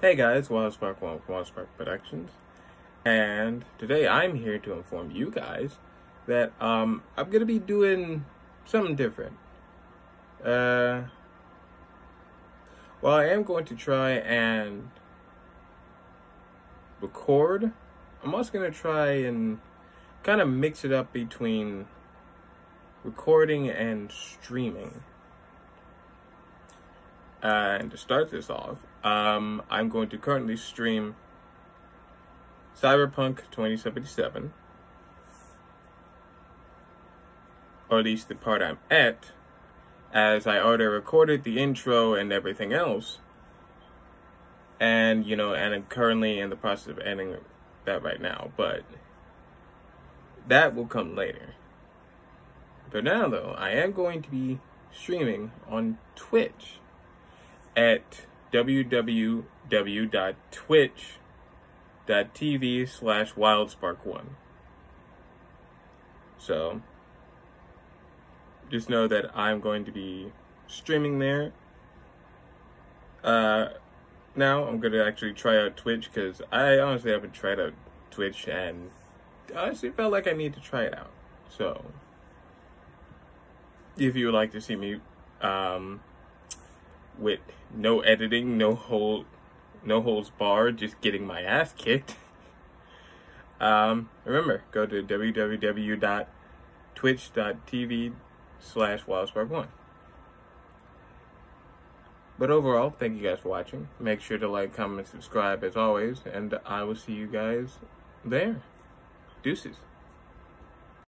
Hey guys, Wild Spark One from Wild Spark Productions, and today I'm here to inform you guys that um, I'm gonna be doing something different. Uh, well, I am going to try and record. I'm also gonna try and kind of mix it up between recording and streaming. And to start this off, um, I'm going to currently stream Cyberpunk 2077, or at least the part I'm at, as I already recorded the intro and everything else. And, you know, and I'm currently in the process of editing that right now, but that will come later. For now, though, I am going to be streaming on Twitch at www.twitch.tv slash wildspark1. So, just know that I'm going to be streaming there. Uh, now I'm going to actually try out Twitch because I honestly haven't tried out Twitch and honestly felt like I need to try it out. So, if you would like to see me, um, with no editing, no hold, no holds barred, just getting my ass kicked. Um, remember, go to www.twitch.tv slash wildspark1. But overall, thank you guys for watching. Make sure to like, comment, subscribe as always, and I will see you guys there. Deuces.